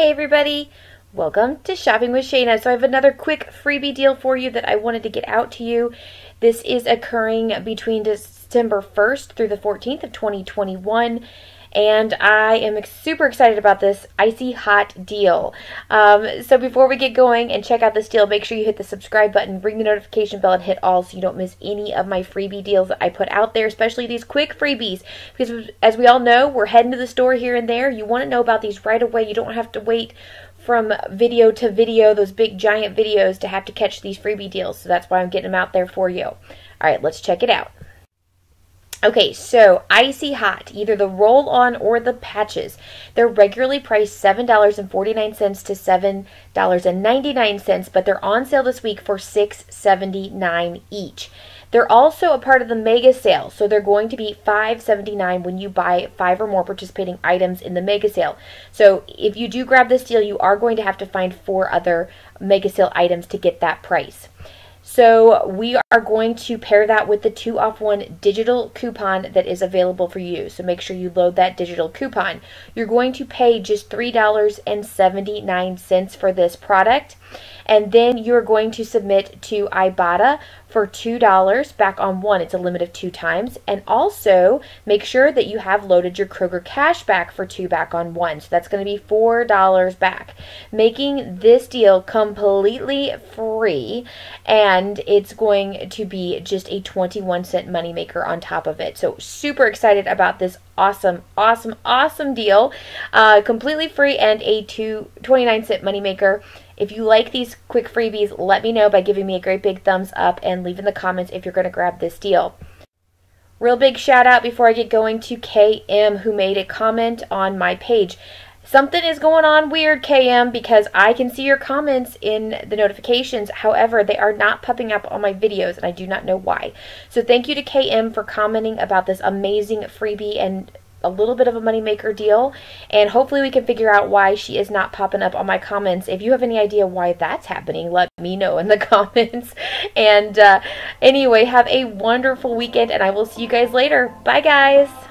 Hey everybody, welcome to Shopping with Shana. So I have another quick freebie deal for you that I wanted to get out to you. This is occurring between December 1st through the 14th of 2021 and I am super excited about this icy hot deal. Um, so before we get going and check out this deal, make sure you hit the subscribe button, ring the notification bell, and hit all so you don't miss any of my freebie deals that I put out there, especially these quick freebies. Because as we all know, we're heading to the store here and there. You want to know about these right away. You don't have to wait from video to video, those big giant videos, to have to catch these freebie deals. So that's why I'm getting them out there for you. All right, let's check it out. Okay, so Icy Hot, either the roll on or the patches. They're regularly priced $7.49 to $7.99, but they're on sale this week for $6.79 each. They're also a part of the mega sale, so they're going to be $5.79 when you buy five or more participating items in the mega sale. So if you do grab this deal, you are going to have to find four other mega sale items to get that price. So we are going to pair that with the two off one digital coupon that is available for you. So make sure you load that digital coupon. You're going to pay just $3.79 for this product and then you're going to submit to Ibotta for $2 back on one. It's a limit of two times. And also make sure that you have loaded your Kroger cash back for two back on one. So that's going to be $4 back, making this deal completely free. And it's going to be just a 21 cent moneymaker on top of it. So super excited about this awesome, awesome, awesome deal. Uh, completely free and a two, 29 cent moneymaker. If you like these quick freebies, let me know by giving me a great big thumbs up and leave in the comments if you're going to grab this deal. Real big shout out before I get going to KM who made a comment on my page. Something is going on weird, KM, because I can see your comments in the notifications. However, they are not popping up on my videos, and I do not know why. So thank you to KM for commenting about this amazing freebie and a little bit of a moneymaker deal and hopefully we can figure out why she is not popping up on my comments. If you have any idea why that's happening let me know in the comments. And uh, anyway have a wonderful weekend and i will see you guys later. Bye guys